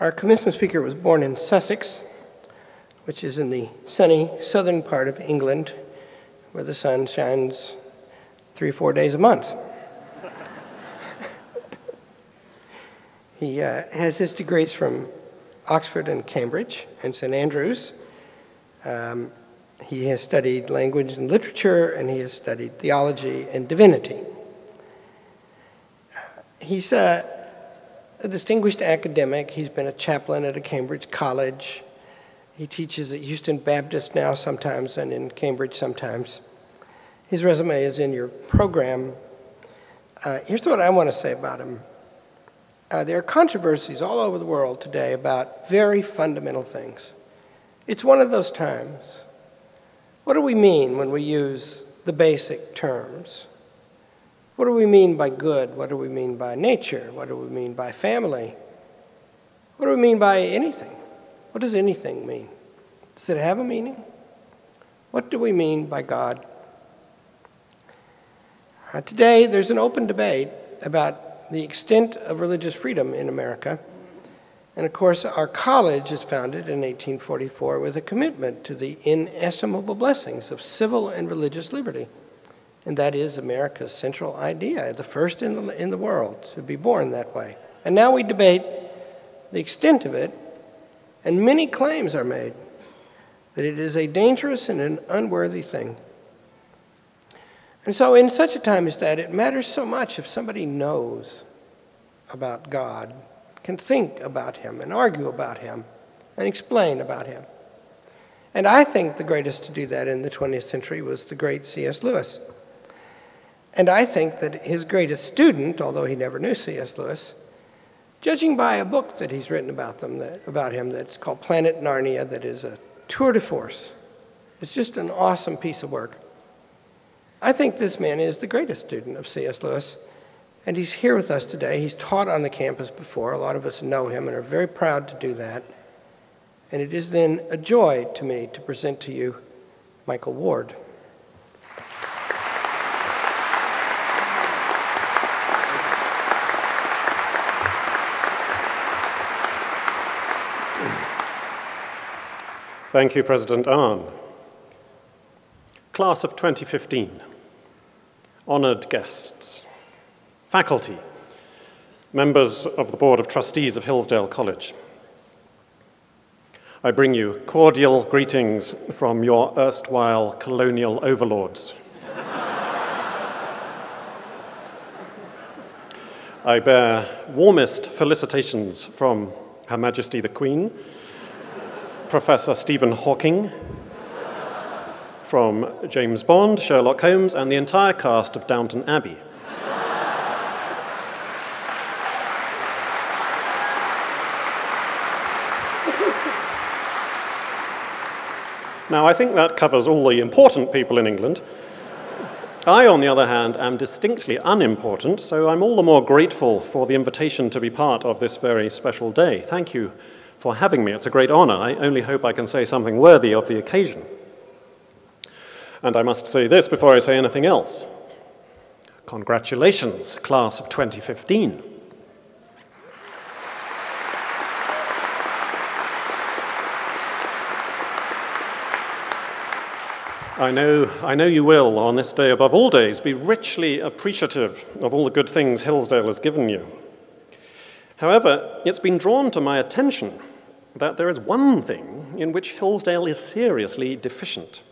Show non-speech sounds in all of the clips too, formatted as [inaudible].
Our commencement speaker was born in Sussex, which is in the sunny southern part of England, where the sun shines three or four days a month. [laughs] he uh, has his degrees from Oxford and Cambridge and St. Andrews. Um, he has studied language and literature, and he has studied theology and divinity. He's a, a distinguished academic. He's been a chaplain at a Cambridge college. He teaches at Houston Baptist now sometimes and in Cambridge sometimes. His resume is in your program. Uh, here's what I want to say about him. Uh, there are controversies all over the world today about very fundamental things. It's one of those times. What do we mean when we use the basic terms? What do we mean by good? What do we mean by nature? What do we mean by family? What do we mean by anything? What does anything mean? Does it have a meaning? What do we mean by God? Uh, today, there's an open debate about the extent of religious freedom in America. And of course, our college is founded in 1844 with a commitment to the inestimable blessings of civil and religious liberty. And that is America's central idea, the first in the, in the world to be born that way. And now we debate the extent of it, and many claims are made that it is a dangerous and an unworthy thing. And so, in such a time as that, it matters so much if somebody knows about God, can think about Him, and argue about Him, and explain about Him. And I think the greatest to do that in the 20th century was the great C.S. Lewis. And I think that his greatest student, although he never knew C.S. Lewis, judging by a book that he's written about, them, that, about him that's called Planet Narnia, that is a tour de force. It's just an awesome piece of work. I think this man is the greatest student of C.S. Lewis, and he's here with us today. He's taught on the campus before. A lot of us know him and are very proud to do that. And it is then a joy to me to present to you Michael Ward. Thank you, President Arnn. Class of 2015, honoured guests, faculty, members of the Board of Trustees of Hillsdale College. I bring you cordial greetings from your erstwhile colonial overlords. I bear warmest felicitations from Her Majesty the Queen, Professor Stephen Hawking, from James Bond, Sherlock Holmes, and the entire cast of Downton Abbey. Now, I think that covers all the important people in England. I, on the other hand, am distinctly unimportant, so I'm all the more grateful for the invitation to be part of this very special day. Thank you for having me. It's a great honor. I only hope I can say something worthy of the occasion. And I must say this before I say anything else. Congratulations, class of 2015. I know, I know you will, on this day above all days, be richly appreciative of all the good things Hillsdale has given you. However, it's been drawn to my attention that there is one thing in which Hillsdale is seriously deficient.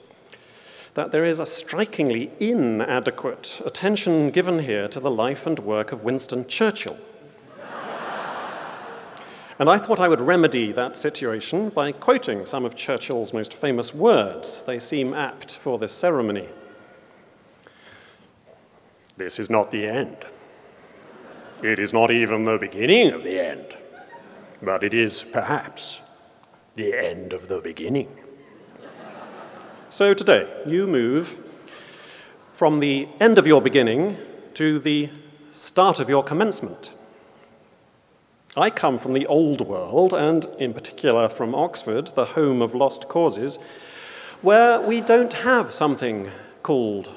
That there is a strikingly inadequate attention given here to the life and work of Winston Churchill. and I thought I would remedy that situation by quoting some of Churchill's most famous words. They seem apt for this ceremony. This is not the end. It is not even the beginning of the end but it is perhaps the end of the beginning. So today, you move from the end of your beginning to the start of your commencement. I come from the old world, and in particular from Oxford, the home of lost causes, where we don't have something called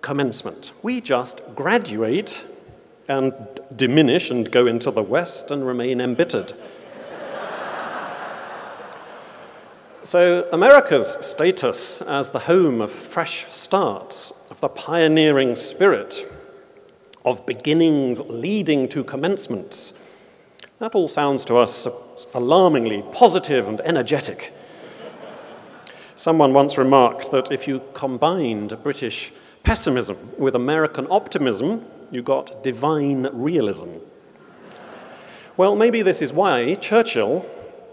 commencement. We just graduate and diminish and go into the West and remain embittered. So, America's status as the home of fresh starts, of the pioneering spirit, of beginnings leading to commencements, that all sounds to us alarmingly positive and energetic. Someone once remarked that if you combined British pessimism with American optimism, you got divine realism. Well, maybe this is why Churchill,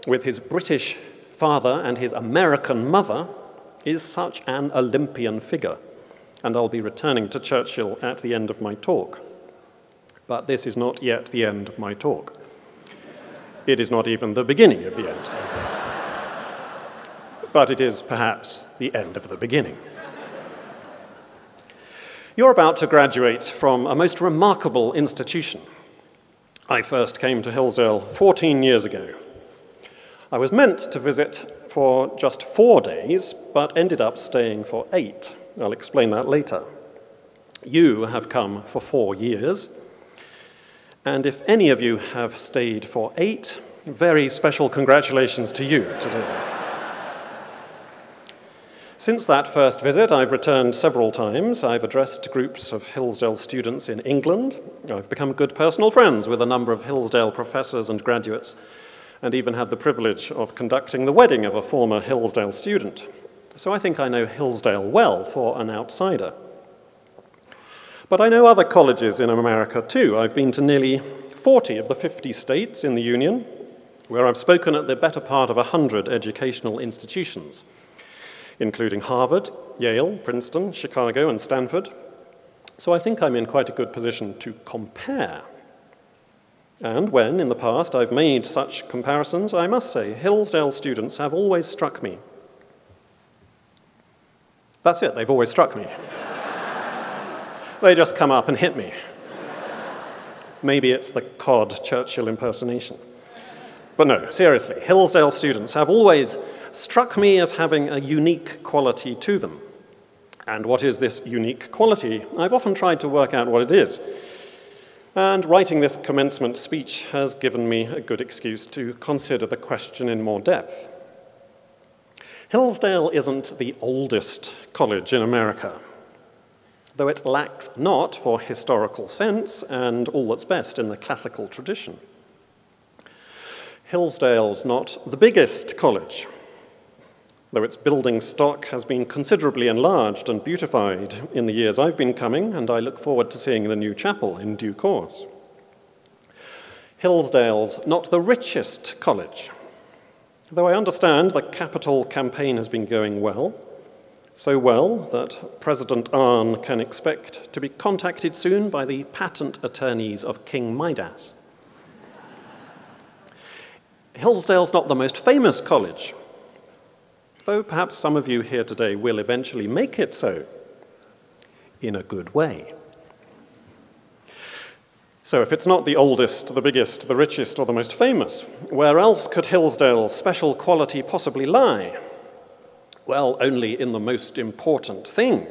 with his British father and his American mother, is such an Olympian figure. And I'll be returning to Churchill at the end of my talk. But this is not yet the end of my talk. It is not even the beginning of the end. but it is perhaps the end of the beginning. You're about to graduate from a most remarkable institution. I first came to Hillsdale 14 years ago. I was meant to visit for just four days, but ended up staying for eight. I'll explain that later. You have come for four years, and if any of you have stayed for eight, very special congratulations to you today. Since that first visit, I've returned several times. I've addressed groups of Hillsdale students in England. I've become good personal friends with a number of Hillsdale professors and graduates, and even had the privilege of conducting the wedding of a former Hillsdale student. So I think I know Hillsdale well for an outsider. But I know other colleges in America too. I've been to nearly 40 of the 50 states in the Union, where I've spoken at the better part of 100 educational institutions including Harvard, Yale, Princeton, Chicago, and Stanford. So I think I'm in quite a good position to compare. And when, in the past, I've made such comparisons, I must say, Hillsdale students have always struck me. That's it, they've always struck me. they just come up and hit me. Maybe it's the cod Churchill impersonation. But no, seriously, Hillsdale students have always struck me as having a unique quality to them. And what is this unique quality? I've often tried to work out what it is. And writing this commencement speech has given me a good excuse to consider the question in more depth. Hillsdale isn't the oldest college in America, though it lacks not for historical sense and all that's best in the classical tradition. Hillsdale's not the biggest college, though its building stock has been considerably enlarged and beautified in the years I've been coming, and I look forward to seeing the new chapel in due course. Hillsdale's not the richest college, though I understand the capital campaign has been going well, so well that President Arnn can expect to be contacted soon by the patent attorneys of King Midas. Hillsdale's not the most famous college, though perhaps some of you here today will eventually make it so in a good way. So, if it's not the oldest, the biggest, the richest, or the most famous, where else could Hillsdale's special quality possibly lie? Well, only in the most important thing,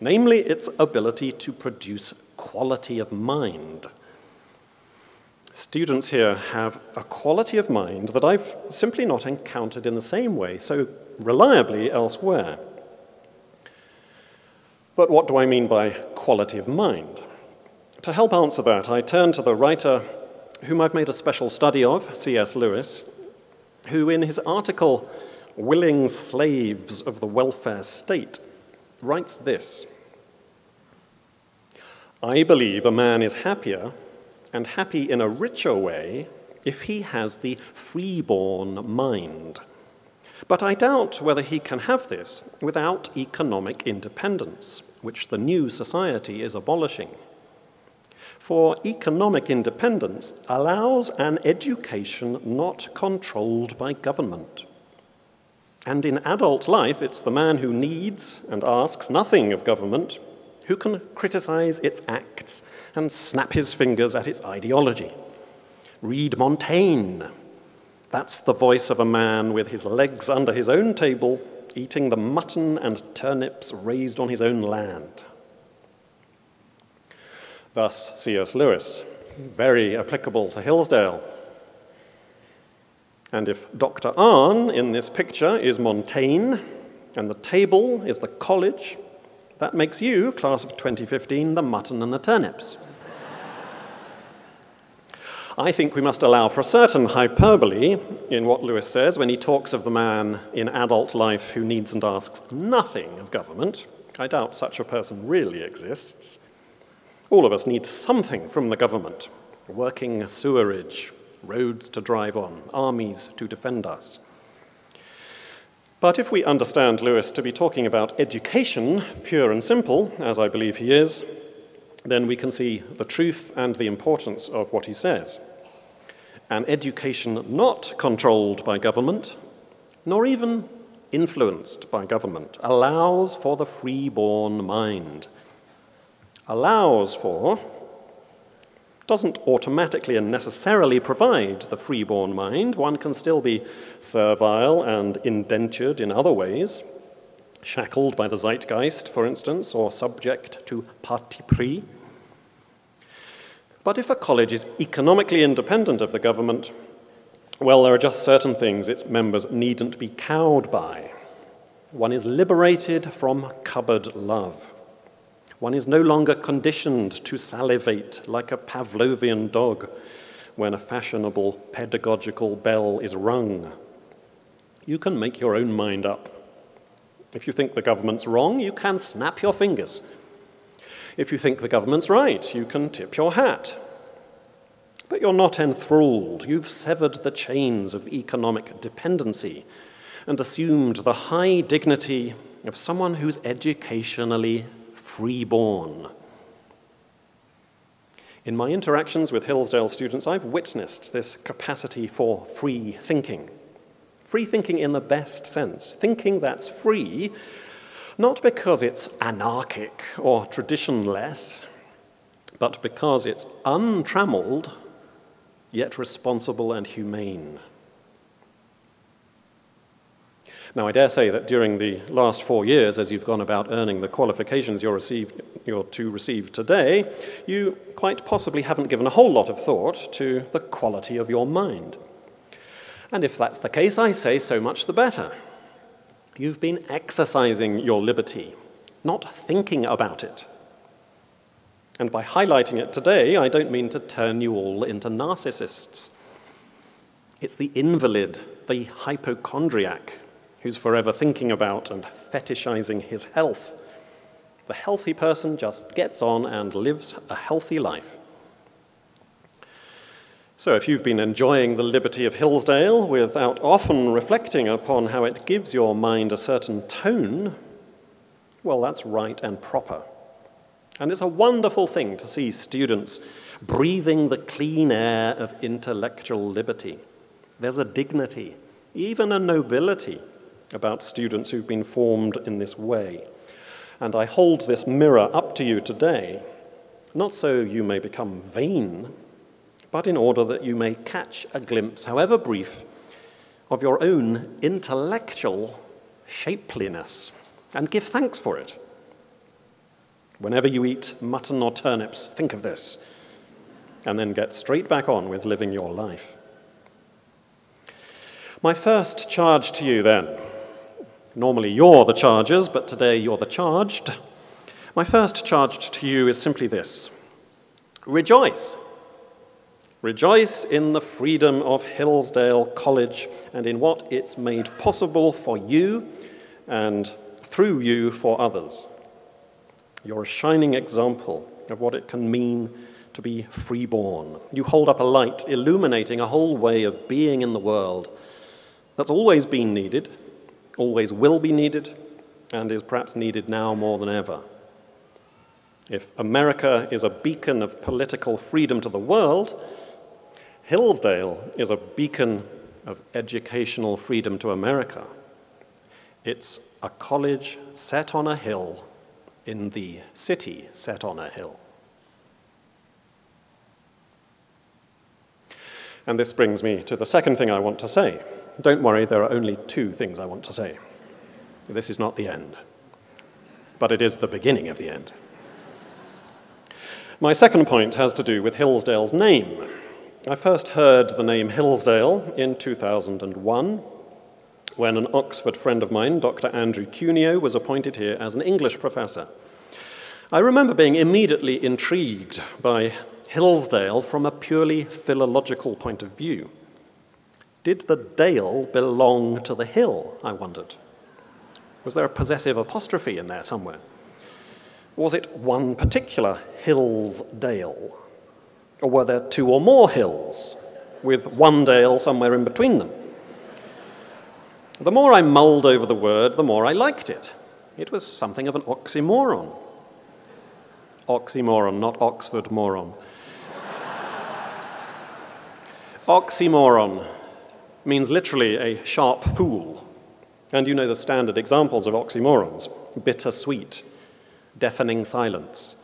namely its ability to produce quality of mind. Students here have a quality of mind that I've simply not encountered in the same way so reliably elsewhere. But what do I mean by quality of mind? To help answer that, I turn to the writer whom I've made a special study of, C.S. Lewis, who in his article, Willing Slaves of the Welfare State, writes this I believe a man is happier and happy in a richer way if he has the freeborn mind. But I doubt whether he can have this without economic independence, which the new society is abolishing. For economic independence allows an education not controlled by government. And in adult life, it's the man who needs and asks nothing of government who can criticize its acts and snap his fingers at its ideology. Read Montaigne. That's the voice of a man with his legs under his own table, eating the mutton and turnips raised on his own land. Thus, C.S. Lewis, very applicable to Hillsdale. And if Dr. Arnn in this picture is Montaigne, and the table is the college, that makes you, class of 2015, the mutton and the turnips. I think we must allow for a certain hyperbole in what Lewis says when he talks of the man in adult life who needs and asks nothing of government. I doubt such a person really exists. All of us need something from the government working sewerage, roads to drive on, armies to defend us. But if we understand Lewis to be talking about education, pure and simple, as I believe he is, then we can see the truth and the importance of what he says. An education not controlled by government, nor even influenced by government, allows for the free-born mind. Allows for doesn't automatically and necessarily provide the free-born mind. One can still be servile and indentured in other ways, shackled by the zeitgeist, for instance, or subject to parti pris. But if a college is economically independent of the government, well, there are just certain things its members needn't be cowed by. One is liberated from cupboard love. One is no longer conditioned to salivate like a Pavlovian dog when a fashionable pedagogical bell is rung. You can make your own mind up. If you think the government's wrong, you can snap your fingers. If you think the government's right, you can tip your hat. But you're not enthralled. You've severed the chains of economic dependency and assumed the high dignity of someone who's educationally freeborn. In my interactions with Hillsdale students, I've witnessed this capacity for free thinking. Free thinking in the best sense, thinking that's free, not because it's anarchic or traditionless, but because it's untrammeled, yet responsible and humane. Now, I dare say that during the last four years, as you've gone about earning the qualifications you're, received, you're to receive today, you quite possibly haven't given a whole lot of thought to the quality of your mind. And if that's the case, I say so much the better. You've been exercising your liberty, not thinking about it. And by highlighting it today, I don't mean to turn you all into narcissists. It's the invalid, the hypochondriac, who's forever thinking about and fetishizing his health. The healthy person just gets on and lives a healthy life. So, if you've been enjoying the liberty of Hillsdale without often reflecting upon how it gives your mind a certain tone, well, that's right and proper. And it's a wonderful thing to see students breathing the clean air of intellectual liberty. There's a dignity, even a nobility, about students who've been formed in this way. And I hold this mirror up to you today, not so you may become vain, but in order that you may catch a glimpse, however brief, of your own intellectual shapeliness and give thanks for it. Whenever you eat mutton or turnips, think of this, and then get straight back on with living your life. My first charge to you, then, Normally you're the chargers, but today you're the charged. My first charge to you is simply this Rejoice. Rejoice in the freedom of Hillsdale College and in what it's made possible for you and through you for others. You're a shining example of what it can mean to be freeborn. You hold up a light illuminating a whole way of being in the world that's always been needed always will be needed, and is perhaps needed now more than ever. If America is a beacon of political freedom to the world, Hillsdale is a beacon of educational freedom to America. It's a college set on a hill in the city set on a hill. And this brings me to the second thing I want to say. Don't worry, there are only two things I want to say. This is not the end, but it is the beginning of the end. My second point has to do with Hillsdale's name. I first heard the name Hillsdale in 2001 when an Oxford friend of mine, Dr. Andrew Cuneo, was appointed here as an English professor. I remember being immediately intrigued by Hillsdale from a purely philological point of view. Did the dale belong to the hill, I wondered? Was there a possessive apostrophe in there somewhere? Was it one particular hill's dale? Or were there two or more hills, with one dale somewhere in between them? The more I mulled over the word, the more I liked it. It was something of an oxymoron. Oxymoron, not Oxford moron. [laughs] oxymoron means literally a sharp fool. And you know the standard examples of oxymorons bitter sweet, deafening silence,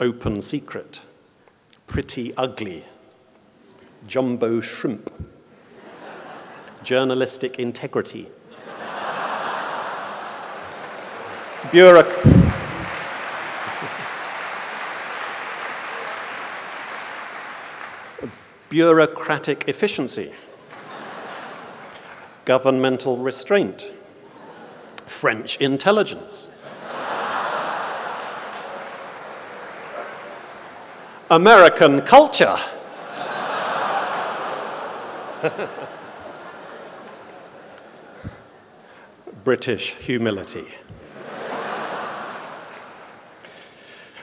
open secret, pretty ugly, jumbo shrimp, journalistic integrity, bureaucracy. bureaucratic efficiency, governmental restraint, French intelligence, American culture. [laughs] British humility.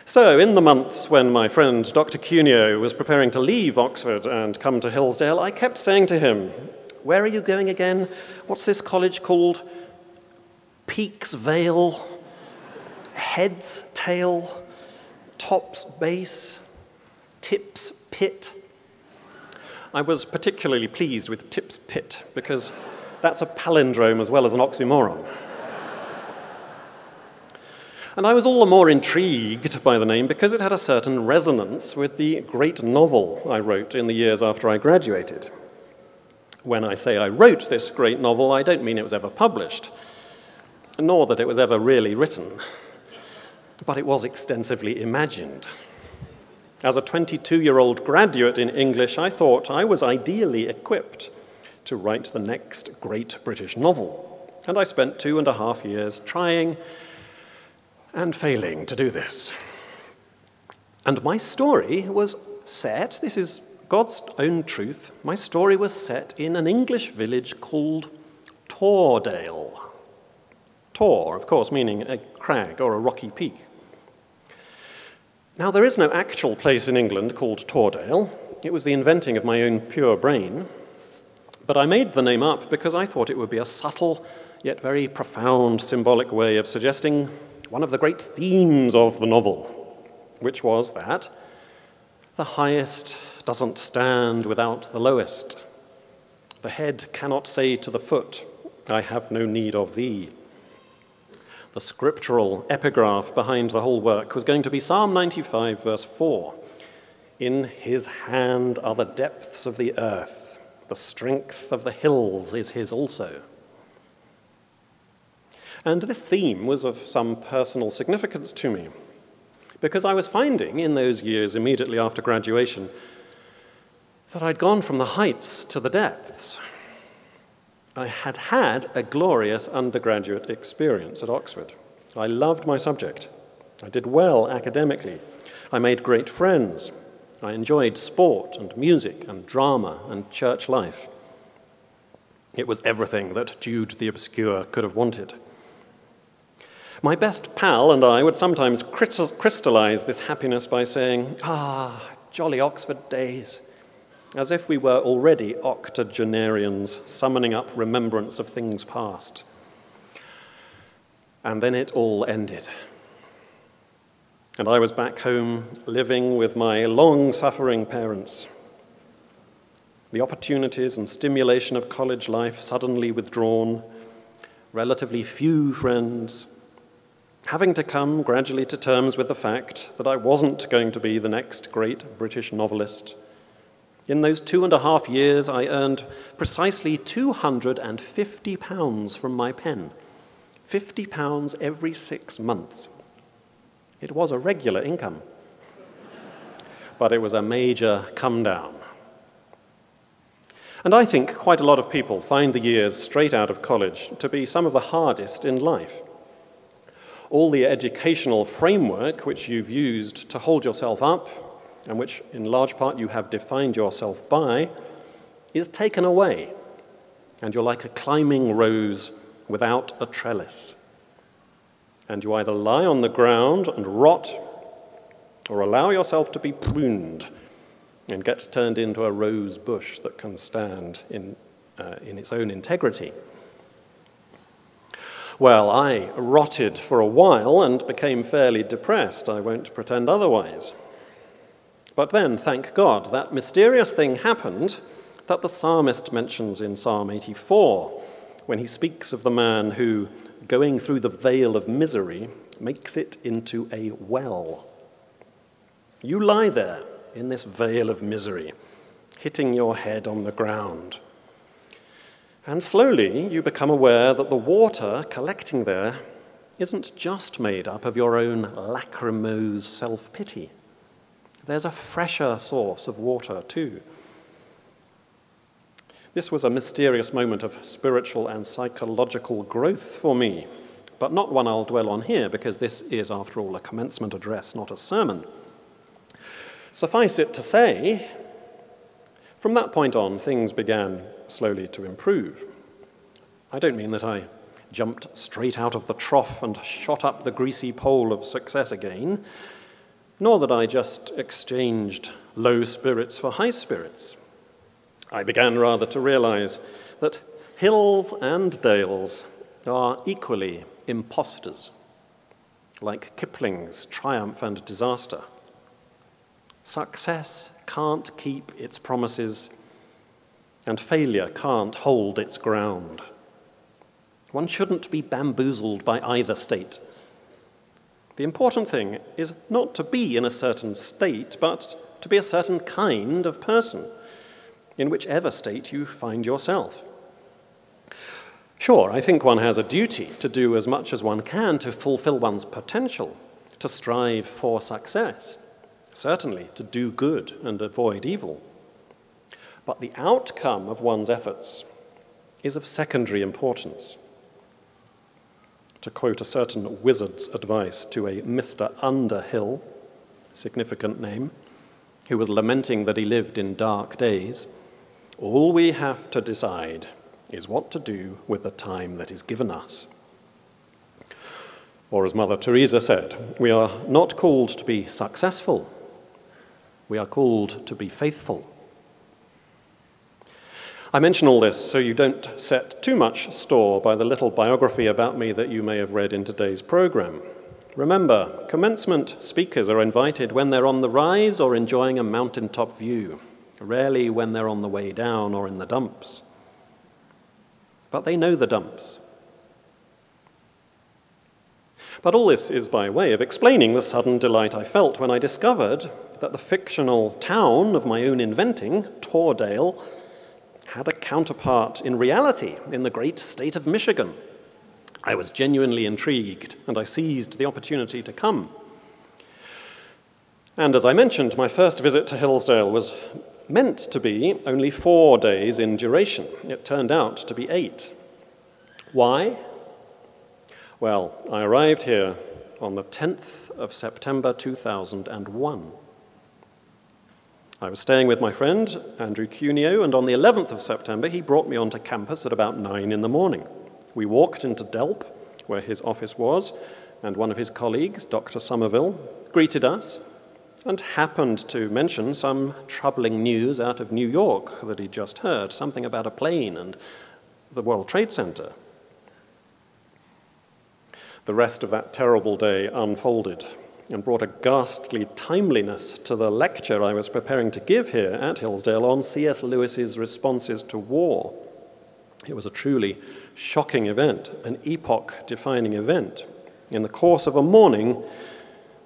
So, in the months when my friend Dr. Cuneo was preparing to leave Oxford and come to Hillsdale, I kept saying to him, Where are you going again? What's this college called? Peaks Vale? Heads Tail? Tops Base? Tips Pit. I was particularly pleased with Tips Pit because that's a palindrome as well as an oxymoron. and I was all the more intrigued by the name because it had a certain resonance with the great novel I wrote in the years after I graduated. When I say I wrote this great novel, I don't mean it was ever published, nor that it was ever really written, but it was extensively imagined. As a 22 year old graduate in English, I thought I was ideally equipped to write the next great British novel. And I spent two and a half years trying and failing to do this. And my story was set, this is God's own truth, my story was set in an English village called Tordale. Tor, of course, meaning a crag or a rocky peak. Now, there is no actual place in England called Tordale. It was the inventing of my own pure brain. But I made the name up because I thought it would be a subtle yet very profound symbolic way of suggesting one of the great themes of the novel, which was that the highest doesn't stand without the lowest. The head cannot say to the foot, I have no need of thee the scriptural epigraph behind the whole work was going to be Psalm 95, verse 4. In his hand are the depths of the earth, the strength of the hills is his also. And this theme was of some personal significance to me, because I was finding in those years immediately after graduation that I'd gone from the heights to the depths. I had had a glorious undergraduate experience at Oxford. I loved my subject. I did well academically. I made great friends. I enjoyed sport and music and drama and church life. It was everything that Jude the Obscure could have wanted. My best pal and I would sometimes crystallize this happiness by saying, Ah, jolly Oxford days as if we were already octogenarians summoning up remembrance of things past. And then it all ended. And I was back home living with my long suffering parents. The opportunities and stimulation of college life suddenly withdrawn, relatively few friends, having to come gradually to terms with the fact that I wasn't going to be the next great British novelist in those two and a half years, I earned precisely £250 from my pen. £50 every six months. It was a regular income, but it was a major come down. And I think quite a lot of people find the years straight out of college to be some of the hardest in life. All the educational framework which you've used to hold yourself up, and which in large part you have defined yourself by, is taken away, and you're like a climbing rose without a trellis. And you either lie on the ground and rot, or allow yourself to be pruned and get turned into a rose bush that can stand in, uh, in its own integrity. Well, I rotted for a while and became fairly depressed. I won't pretend otherwise. But then, thank God, that mysterious thing happened that the psalmist mentions in Psalm 84 when he speaks of the man who, going through the vale of misery, makes it into a well. You lie there in this vale of misery, hitting your head on the ground. And slowly you become aware that the water collecting there isn't just made up of your own lachrymose self pity. There's a fresher source of water too. This was a mysterious moment of spiritual and psychological growth for me, but not one I'll dwell on here because this is, after all, a commencement address, not a sermon. Suffice it to say, from that point on, things began slowly to improve. I don't mean that I jumped straight out of the trough and shot up the greasy pole of success again, nor that I just exchanged low spirits for high spirits. I began rather to realize that hills and dales are equally impostors, like Kipling's Triumph and Disaster. Success can't keep its promises, and failure can't hold its ground. One shouldn't be bamboozled by either state. The important thing is not to be in a certain state, but to be a certain kind of person in whichever state you find yourself. Sure, I think one has a duty to do as much as one can to fulfill one's potential, to strive for success, certainly to do good and avoid evil. But the outcome of one's efforts is of secondary importance. To quote a certain wizard's advice to a Mr. Underhill, significant name, who was lamenting that he lived in dark days, all we have to decide is what to do with the time that is given us. Or, as Mother Teresa said, we are not called to be successful, we are called to be faithful. I mention all this so you don't set too much store by the little biography about me that you may have read in today's program. Remember, commencement speakers are invited when they're on the rise or enjoying a mountaintop view rarely when they're on the way down or in the dumps. But they know the dumps. But all this is by way of explaining the sudden delight I felt when I discovered that the fictional town of my own inventing, Tordale, had a counterpart in reality in the great state of Michigan. I was genuinely intrigued, and I seized the opportunity to come. And as I mentioned, my first visit to Hillsdale was meant to be only four days in duration. It turned out to be eight. Why? Well, I arrived here on the 10th of September 2001. I was staying with my friend, Andrew Cuneo, and on the 11th of September, he brought me onto campus at about 9 in the morning. We walked into Delp, where his office was, and one of his colleagues, Dr. Somerville, greeted us and happened to mention some troubling news out of New York that he'd just heard, something about a plane and the World Trade Center. The rest of that terrible day unfolded and brought a ghastly timeliness to the lecture I was preparing to give here at Hillsdale on C.S. Lewis's responses to war. It was a truly shocking event, an epoch defining event. In the course of a morning,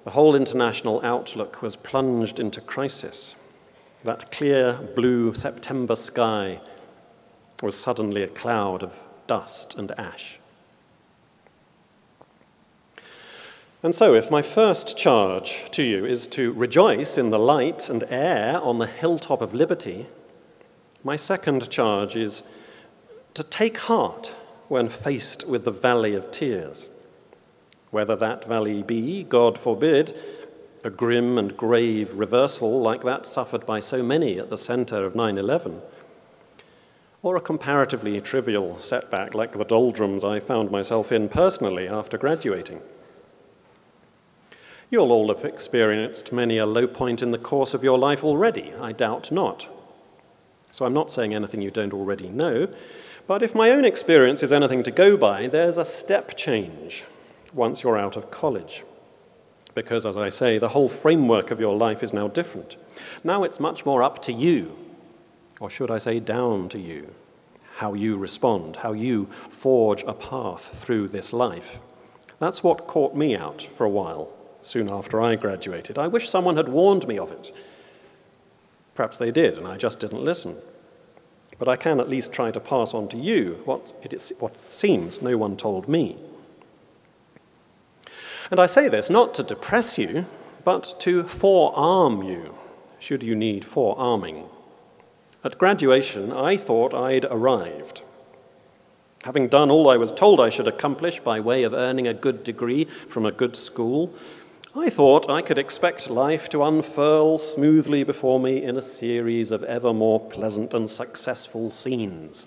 the whole international outlook was plunged into crisis. That clear blue September sky was suddenly a cloud of dust and ash. And so, if my first charge to you is to rejoice in the light and air on the hilltop of liberty, My second charge is to take heart when faced with the valley of tears. Whether that valley be, God forbid, a grim and grave reversal like that suffered by so many at the center of 9 11, or a comparatively trivial setback like the doldrums I found myself in personally after graduating. You'll all have experienced many a low point in the course of your life already, I doubt not. So I'm not saying anything you don't already know, but if my own experience is anything to go by, there's a step change once you're out of college. Because, as I say, the whole framework of your life is now different. Now it's much more up to you or should I say down to you, how you respond, how you forge a path through this life. That's what caught me out for a while, soon after I graduated. I wish someone had warned me of it. Perhaps they did, and I just didn't listen. But I can at least try to pass on to you what, it is, what seems no one told me. And I say this not to depress you, but to forearm you, should you need forearming. At graduation, I thought I'd arrived. Having done all I was told I should accomplish by way of earning a good degree from a good school, I thought I could expect life to unfurl smoothly before me in a series of ever more pleasant and successful scenes.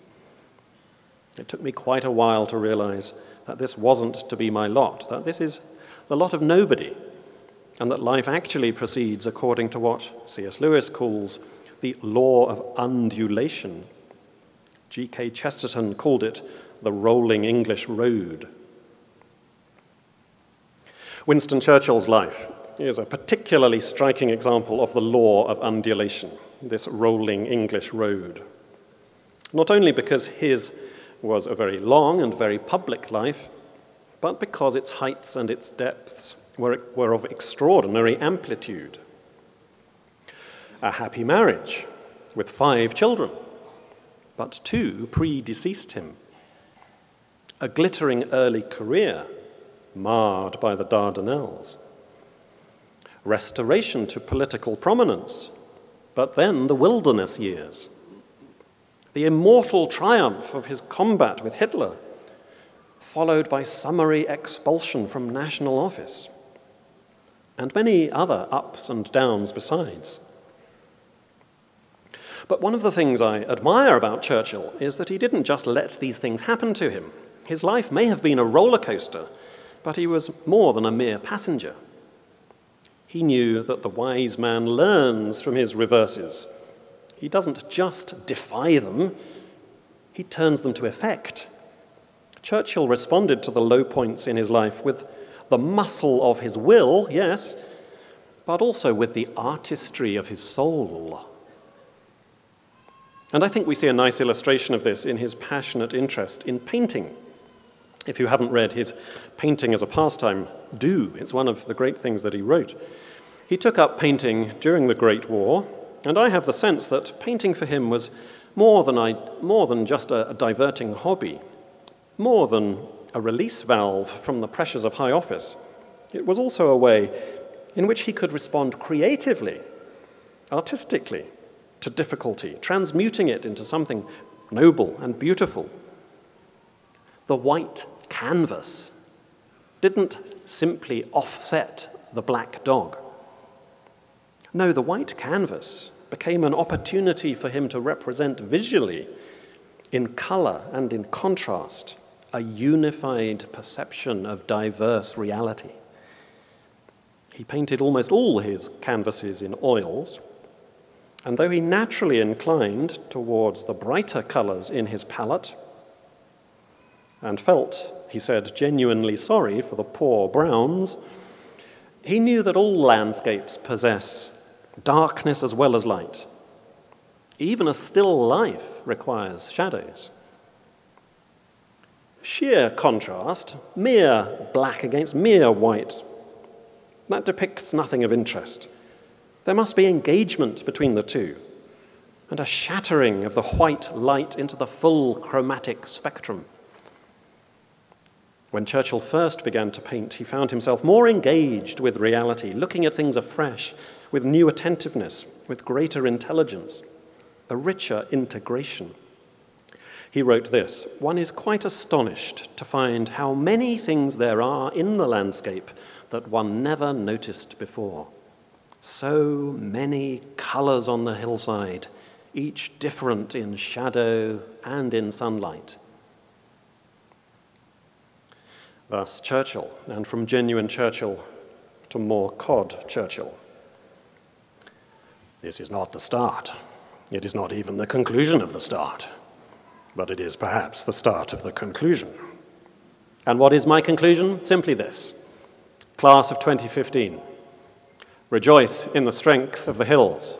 It took me quite a while to realize that this wasn't to be my lot, that this is the lot of nobody, and that life actually proceeds according to what C.S. Lewis calls the law of undulation. G.K. Chesterton called it the rolling English road. Winston Churchill's life is a particularly striking example of the law of undulation, this rolling English road. Not only because his was a very long and very public life, but because its heights and its depths were, were of extraordinary amplitude a happy marriage with five children, but two predeceased him. A glittering early career marred by the Dardanelles. Restoration to political prominence, but then the wilderness years. The immortal triumph of his combat with Hitler, followed by summary expulsion from national office, and many other ups and downs besides. But one of the things I admire about Churchill is that he didn't just let these things happen to him. His life may have been a roller coaster, but he was more than a mere passenger. He knew that the wise man learns from his reverses. He doesn't just defy them, he turns them to effect. Churchill responded to the low points in his life with the muscle of his will, yes, but also with the artistry of his soul. And I think we see a nice illustration of this in his passionate interest in painting. If you haven't read his Painting as a Pastime, do. It's one of the great things that he wrote. He took up painting during the Great War, and I have the sense that painting for him was more than, I, more than just a, a diverting hobby, more than a release valve from the pressures of high office. It was also a way in which he could respond creatively, artistically, to difficulty, transmuting it into something noble and beautiful. The white canvas didn't simply offset the black dog. No, the white canvas became an opportunity for him to represent visually, in color and in contrast, a unified perception of diverse reality. He painted almost all his canvases in oils, and though he naturally inclined towards the brighter colors in his palette, and felt, he said, genuinely sorry for the poor browns, he knew that all landscapes possess darkness as well as light. Even a still life requires shadows. Sheer contrast, mere black against mere white, that depicts nothing of interest. There must be engagement between the two and a shattering of the white light into the full chromatic spectrum. When Churchill first began to paint, he found himself more engaged with reality, looking at things afresh, with new attentiveness, with greater intelligence. a richer integration. He wrote this One is quite astonished to find how many things there are in the landscape that one never noticed before. So many colors on the hillside, each different in shadow and in sunlight. Thus, Churchill, and from genuine Churchill to more cod Churchill. This is not the start. It is not even the conclusion of the start but it is perhaps the start of the conclusion. And what is my conclusion? Simply this Class of 2015 Rejoice in the strength of the hills,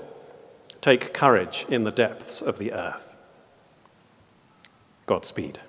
take courage in the depths of the earth. Godspeed.